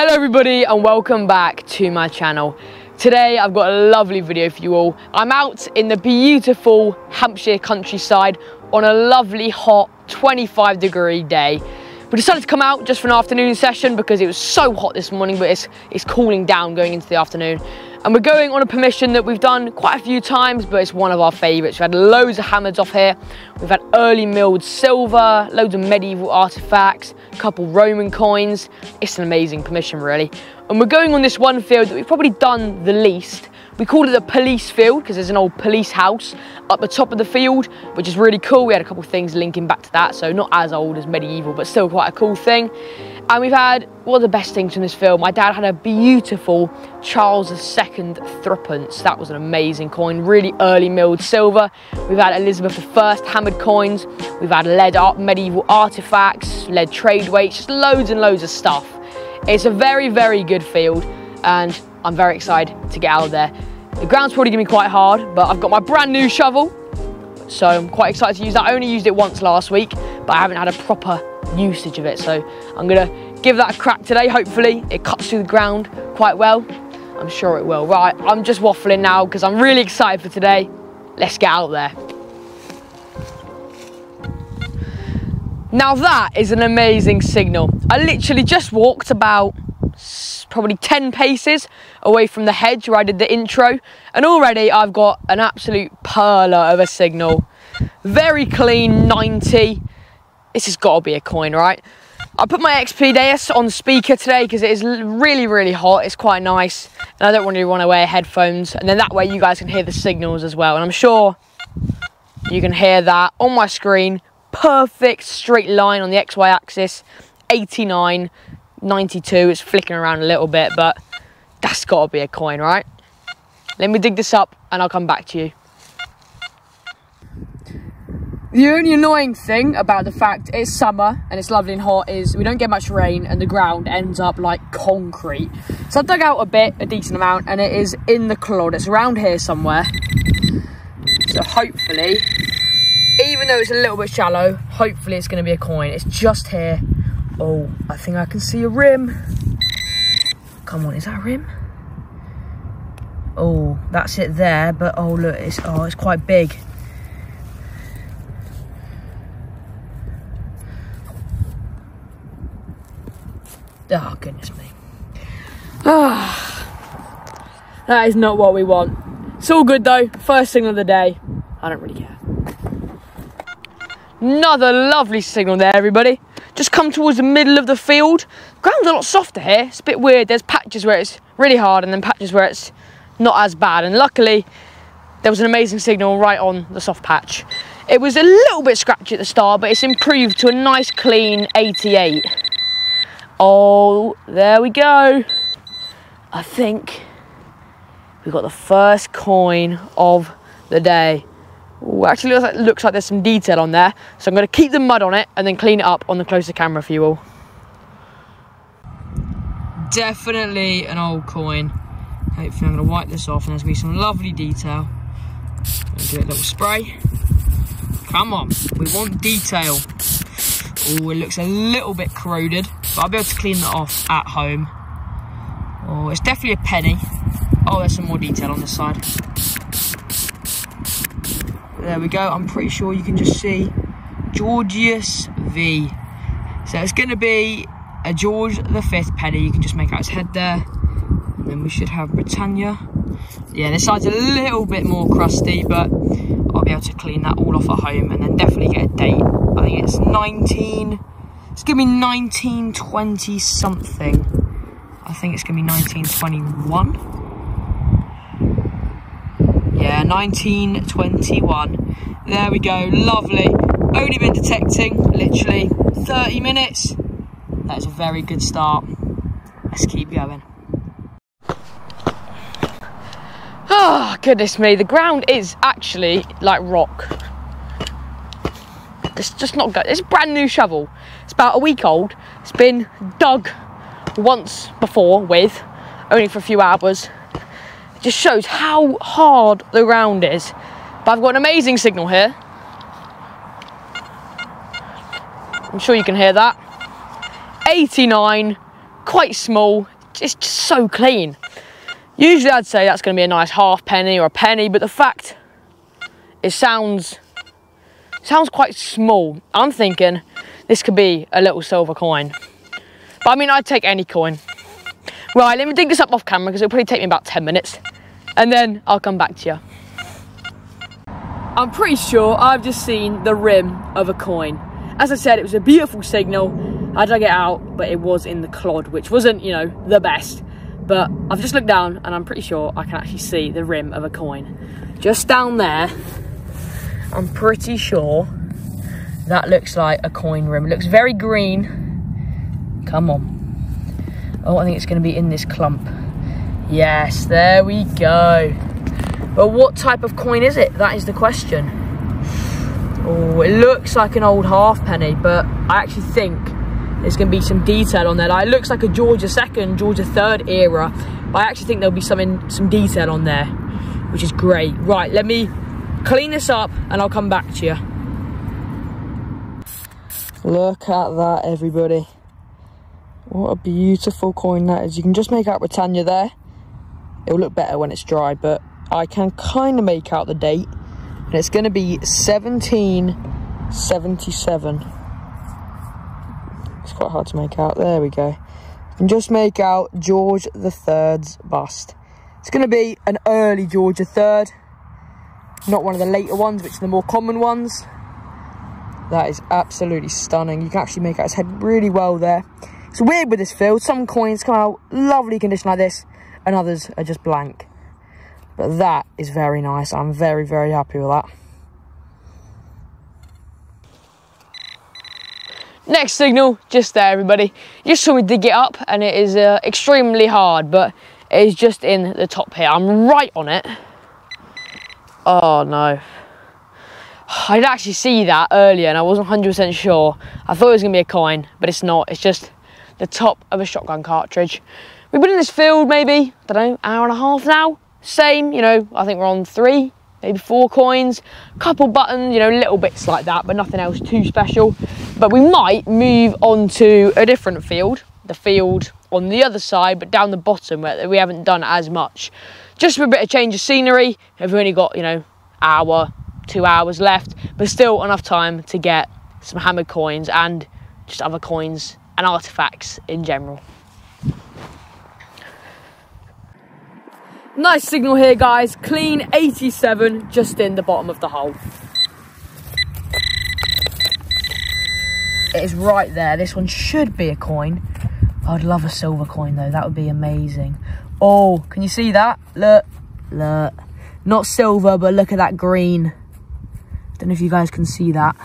Hello everybody and welcome back to my channel. Today I've got a lovely video for you all. I'm out in the beautiful Hampshire countryside on a lovely hot 25 degree day. We decided to come out just for an afternoon session because it was so hot this morning but it's, it's cooling down going into the afternoon. And we're going on a permission that we've done quite a few times, but it's one of our favourites. We've had loads of hammers off here. We've had early milled silver, loads of medieval artefacts, a couple Roman coins. It's an amazing permission, really. And we're going on this one field that we've probably done the least. We call it the police field because there's an old police house up the top of the field, which is really cool. We had a couple things linking back to that, so not as old as medieval, but still quite a cool thing. And we've had one of the best things from this film. My dad had a beautiful Charles II threepence. That was an amazing coin, really early milled silver. We've had Elizabeth I hammered coins. We've had lead art, medieval artifacts, lead trade weights, just loads and loads of stuff. It's a very, very good field and I'm very excited to get out of there. The ground's probably gonna be quite hard, but I've got my brand new shovel, so I'm quite excited to use that. I only used it once last week, but I haven't had a proper usage of it. So I'm gonna give that a crack today. Hopefully it cuts through the ground quite well. I'm sure it will. Right, I'm just waffling now because I'm really excited for today. Let's get out there. Now that is an amazing signal. I literally just walked about probably 10 paces away from the hedge where I did the intro and already I've got an absolute perler of a signal. Very clean 90 this has got to be a coin, right? I put my XP XPDS on speaker today because it is really, really hot. It's quite nice. And I don't really want to wear headphones. And then that way you guys can hear the signals as well. And I'm sure you can hear that on my screen. Perfect straight line on the XY axis. 89, 92. It's flicking around a little bit, but that's got to be a coin, right? Let me dig this up and I'll come back to you. The only annoying thing about the fact it's summer and it's lovely and hot is we don't get much rain and the ground ends up like concrete. So I dug out a bit, a decent amount, and it is in the clod. It's around here somewhere. So hopefully, even though it's a little bit shallow, hopefully it's going to be a coin. It's just here. Oh, I think I can see a rim. Come on, is that a rim? Oh, that's it there, but oh look, it's oh, it's quite big. Oh, goodness me. Ah, that is not what we want. It's all good though. First signal of the day. I don't really care. Another lovely signal there, everybody. Just come towards the middle of the field. Ground's a lot softer here. It's a bit weird. There's patches where it's really hard and then patches where it's not as bad. And luckily, there was an amazing signal right on the soft patch. It was a little bit scratchy at the start, but it's improved to a nice clean 88. Oh, there we go. I think we got the first coin of the day. Ooh, actually looks like, looks like there's some detail on there. So I'm going to keep the mud on it and then clean it up on the closer camera for you all. Definitely an old coin. Hopefully I'm going to wipe this off and there's going to be some lovely detail. do a little spray. Come on, we want detail. Oh, it looks a little bit corroded. But I'll be able to clean that off at home. Oh, it's definitely a penny. Oh, there's some more detail on this side. There we go. I'm pretty sure you can just see Georgius V. So it's going to be a George V penny. You can just make out his head there. And then we should have Britannia. Yeah, this side's a little bit more crusty, but I'll be able to clean that all off at home and then definitely get a date. I think it's 19... It's gonna be 1920 something. I think it's gonna be 1921. Yeah, 1921. There we go, lovely. Only been detecting, literally 30 minutes. That is a very good start. Let's keep going. Oh, goodness me, the ground is actually like rock. It's just not good. It's a brand new shovel. It's about a week old. It's been dug once before with, only for a few hours. It just shows how hard the ground is. But I've got an amazing signal here. I'm sure you can hear that. 89 quite small. It's just so clean. Usually I'd say that's going to be a nice half penny or a penny, but the fact it sounds sounds quite small. I'm thinking this could be a little silver coin. But I mean, I'd take any coin. Right, let me dig this up off camera because it'll probably take me about 10 minutes. And then I'll come back to you. I'm pretty sure I've just seen the rim of a coin. As I said, it was a beautiful signal. I dug it out, but it was in the clod, which wasn't, you know, the best. But I've just looked down and I'm pretty sure I can actually see the rim of a coin. Just down there, I'm pretty sure that looks like a coin rim. It looks very green. Come on. Oh, I think it's going to be in this clump. Yes, there we go. But what type of coin is it? That is the question. Oh, it looks like an old halfpenny, but I actually think there's going to be some detail on there. It looks like a Georgia second, Georgia third era, but I actually think there'll be some in, some detail on there, which is great. Right, let me clean this up and I'll come back to you. Look at that, everybody. What a beautiful coin that is. You can just make out Britannia there. It'll look better when it's dry, but I can kind of make out the date. And it's going to be 1777. It's quite hard to make out. There we go. You can just make out George III's bust. It's going to be an early George III. Not one of the later ones, which are the more common ones. That is absolutely stunning. You can actually make out his head really well there. It's weird with this field. Some coins come out lovely condition like this, and others are just blank. But that is very nice. I'm very, very happy with that. Next signal, just there, everybody. Just saw me dig it up, and it is uh, extremely hard, but it is just in the top here. I'm right on it. Oh, no. I did actually see that earlier, and I wasn't 100% sure. I thought it was going to be a coin, but it's not. It's just the top of a shotgun cartridge. We've been in this field maybe, I don't know, hour and a half now. Same, you know, I think we're on three, maybe four coins, couple buttons, you know, little bits like that, but nothing else too special. But we might move on to a different field, the field on the other side, but down the bottom where we haven't done as much. Just for a bit of change of scenery, we've only got, you know, hour, two hours left, but still enough time to get some hammered coins and just other coins and artifacts in general. Nice signal here guys, clean 87 just in the bottom of the hole. It is right there, this one should be a coin. I'd love a silver coin though, that would be amazing. Oh, can you see that? Look, look. Not silver, but look at that green. Don't know if you guys can see that.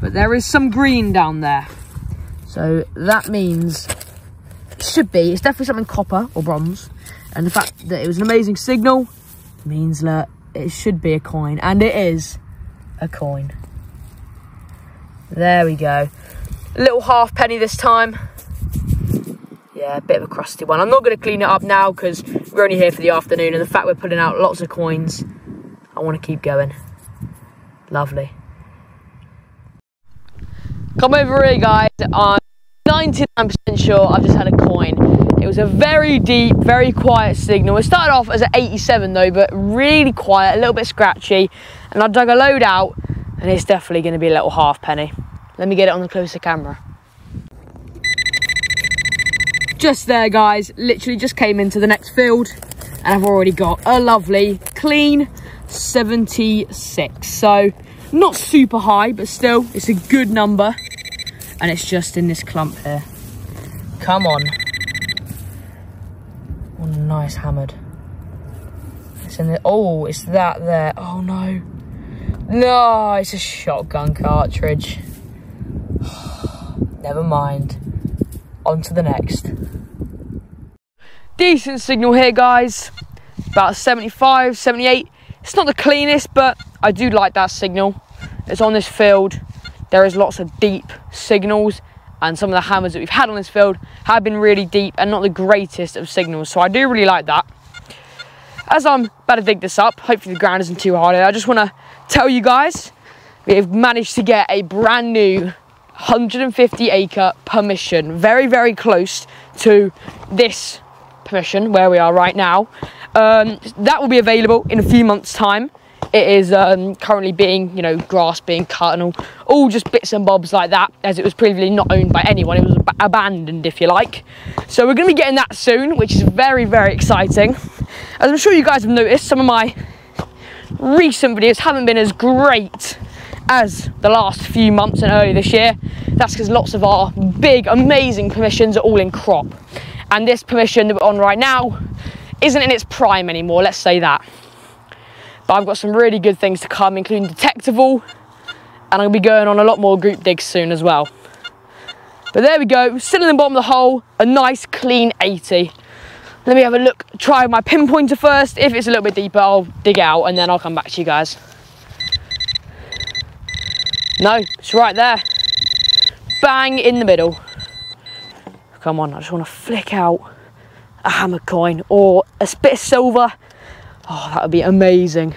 But there is some green down there. So that means it should be, it's definitely something copper or bronze. And the fact that it was an amazing signal means that it should be a coin. And it is a coin. There we go. A little half penny this time. Yeah, a uh, bit of a crusty one. I'm not going to clean it up now because we're only here for the afternoon. And the fact we're putting out lots of coins, I want to keep going. Lovely. Come over here, guys. I'm 99% sure I've just had a coin. It was a very deep, very quiet signal. It started off as an 87 though, but really quiet, a little bit scratchy. And I dug a load out, and it's definitely going to be a little half penny. Let me get it on the closer camera. Just there, guys. Literally just came into the next field, and I've already got a lovely, clean 76. So not super high, but still, it's a good number. And it's just in this clump here. Come on. Oh, nice hammered. It's in the, oh, it's that there. Oh no. No, it's a shotgun cartridge. Never mind. On to the next. Decent signal here, guys. About 75, 78. It's not the cleanest, but I do like that signal. It's on this field. There is lots of deep signals and some of the hammers that we've had on this field have been really deep and not the greatest of signals. So I do really like that. As I'm about to dig this up, hopefully the ground isn't too hard. I just want to tell you guys, we've managed to get a brand new 150 acre permission. Very, very close to this permission where we are right now. Um, that will be available in a few months' time. It is um, currently being, you know, grass being cut and all, all just bits and bobs like that, as it was previously not owned by anyone. It was ab abandoned, if you like. So we're going to be getting that soon, which is very, very exciting. As I'm sure you guys have noticed, some of my recent videos haven't been as great as the last few months and early this year. That's because lots of our big, amazing permissions are all in crop. And this permission that we're on right now isn't in its prime anymore, let's say that. But I've got some really good things to come, including Detectival, and I'll be going on a lot more group digs soon as well. But there we go, still in the bottom of the hole, a nice clean 80. Let me have a look, try my pinpointer first. If it's a little bit deeper, I'll dig out and then I'll come back to you guys. No, it's right there. Bang in the middle. Come on, I just want to flick out a hammer coin or a bit of silver. Oh, that would be amazing.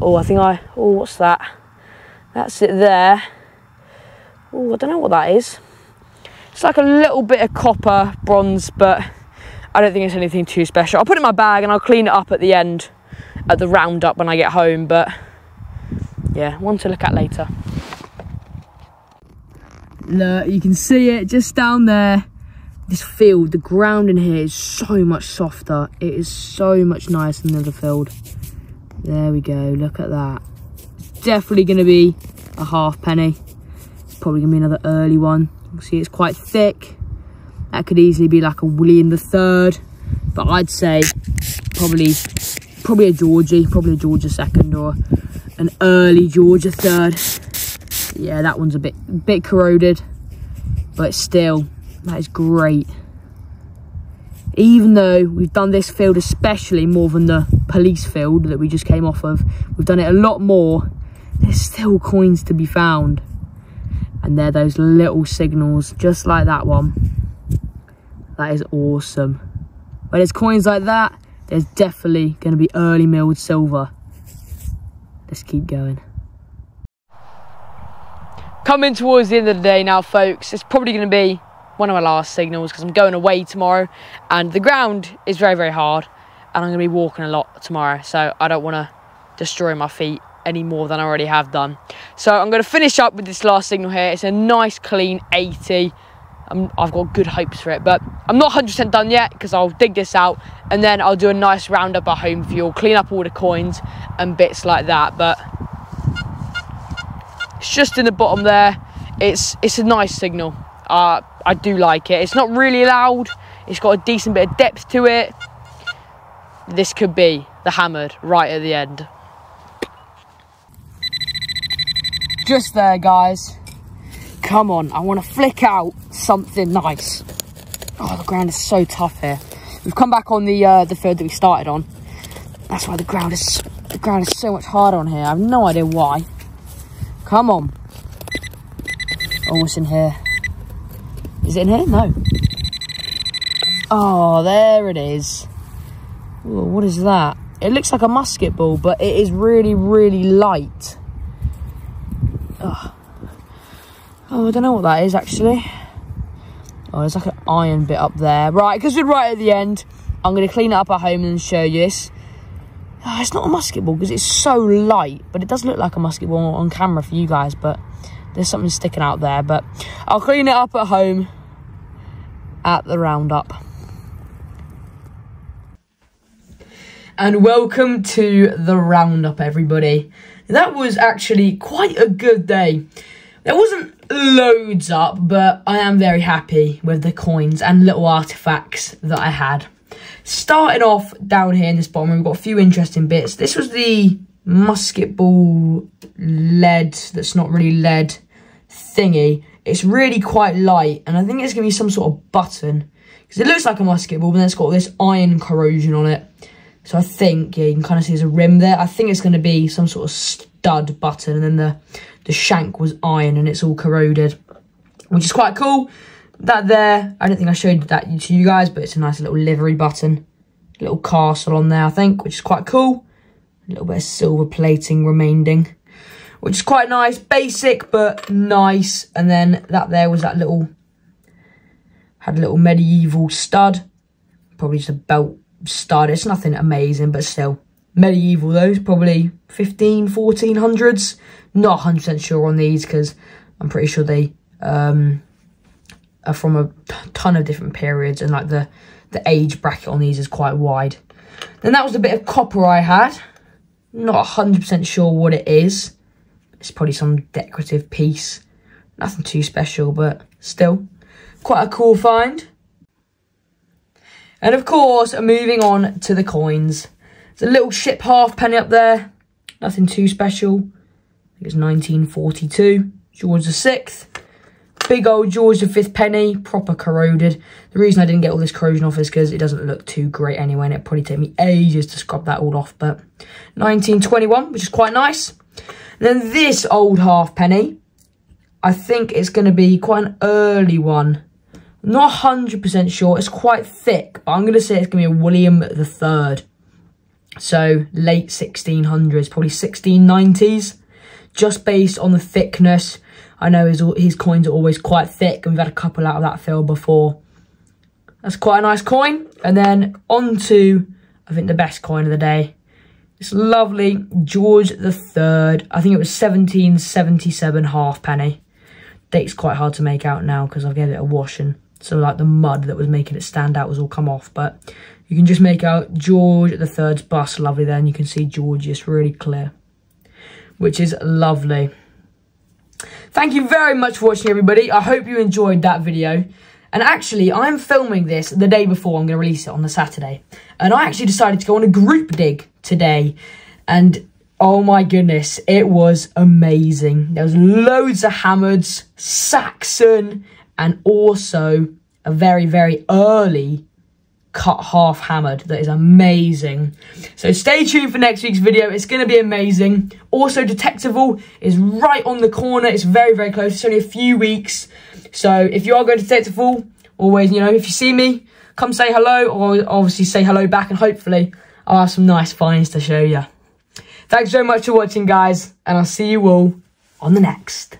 Oh, I think I, oh, what's that? That's it there. Oh, I don't know what that is. It's like a little bit of copper, bronze, but I don't think it's anything too special. I'll put it in my bag and I'll clean it up at the end, at the roundup when I get home, but yeah, one to look at later. Look, you can see it just down there. This field, the ground in here is so much softer. It is so much nicer than the other field. There we go, look at that. Definitely going to be a half penny. Probably going to be another early one. You see it's quite thick. That could easily be like a William the Third. But I'd say probably probably a Georgie, probably a Georgia second or an early Georgia third yeah, that one's a bit, bit corroded, but still, that is great. Even though we've done this field especially more than the police field that we just came off of, we've done it a lot more, there's still coins to be found. And they're those little signals, just like that one. That is awesome. Where there's coins like that, there's definitely going to be early milled silver. Let's keep going coming towards the end of the day now, folks. It's probably going to be one of my last signals because I'm going away tomorrow and the ground is very, very hard and I'm going to be walking a lot tomorrow. So I don't want to destroy my feet any more than I already have done. So I'm going to finish up with this last signal here. It's a nice, clean 80. i have got good hopes for it, but I'm not 100% done yet because I'll dig this out and then I'll do a nice roundup at home for you, clean up all the coins and bits like that. But it's just in the bottom there. It's it's a nice signal. Uh, I do like it. It's not really loud. It's got a decent bit of depth to it. This could be the hammered right at the end. Just there, guys. Come on, I want to flick out something nice. Oh, the ground is so tough here. We've come back on the uh, the field that we started on. That's why the ground is the ground is so much harder on here. I have no idea why. Come on. Oh, what's in here? Is it in here? No. Oh, there it is. Ooh, what is that? It looks like a musket ball, but it is really, really light. Oh, oh I don't know what that is, actually. Oh, there's like an iron bit up there. Right, because we're right at the end, I'm going to clean it up at home and show you this. Oh, it's not a musket ball because it's so light, but it does look like a musket ball on camera for you guys, but there's something sticking out there. But I'll clean it up at home at the roundup. And welcome to the roundup, everybody. That was actually quite a good day. There wasn't loads up, but I am very happy with the coins and little artifacts that I had. Starting off down here in this bottom, we've got a few interesting bits. This was the musket ball lead that's not really lead thingy. It's really quite light, and I think it's going to be some sort of button. Because it looks like a musket ball, but then it's got this iron corrosion on it. So I think, yeah, you can kind of see there's a rim there. I think it's going to be some sort of stud button, and then the, the shank was iron, and it's all corroded. Which is quite cool that there, I don't think I showed that to you guys, but it's a nice little livery button. Little castle on there, I think, which is quite cool. A little bit of silver plating remaining, which is quite nice. Basic, but nice. And then that there was that little Had a little medieval stud. Probably just a belt stud. It's nothing amazing, but still. Medieval, those probably 15, 1400s. Not 100% sure on these because I'm pretty sure they um, are from a ton of different periods and like the, the age bracket on these is quite wide. Then that was a bit of copper I had. Not 100% sure what it is. It's probably some decorative piece. Nothing too special, but still quite a cool find. And of course, moving on to the coins. There's a little ship half penny up there. Nothing too special. I think it's 1942. George the VI. Big old George V penny, proper corroded. The reason I didn't get all this corrosion off is because it doesn't look too great anyway, and it probably take me ages to scrub that all off. But 1921, which is quite nice. And then this old halfpenny, I think it's going to be quite an early one. Not 100% sure. It's quite thick, but I'm going to say it's going to be a William III. So, late 1600s, probably 1690s. Just based on the thickness. I know his, his coins are always quite thick, and we've had a couple out of that fill before. That's quite a nice coin. And then on to, I think, the best coin of the day. This lovely George III. I think it was 1777 halfpenny. Date's quite hard to make out now because I've gave it a wash and so like the mud that was making it stand out was all come off. But you can just make out George III's bust lovely there and you can see George Georgius really clear. Which is lovely. Thank you very much for watching everybody. I hope you enjoyed that video. And actually, I'm filming this the day before I'm going to release it on the Saturday. And I actually decided to go on a group dig today. And oh my goodness, it was amazing. There was loads of Hammards, Saxon, and also a very, very early cut half hammered that is amazing. So stay tuned for next week's video. It's going to be amazing. Also detectival is right on the corner. It's very very close. It's only a few weeks. So if you are going to detectival always you know if you see me come say hello or obviously say hello back and hopefully i'll have some nice finds to show you thanks so much for watching guys and i'll see you all on the next